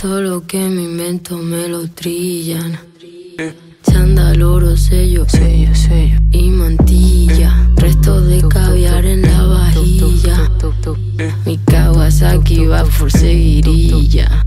Todo lo que me invento me lo trillan. Eh. Chándal, sello, sello, y mantilla. Eh. Resto de caviar en la vajilla. Mi Kawasaki va por seguirilla.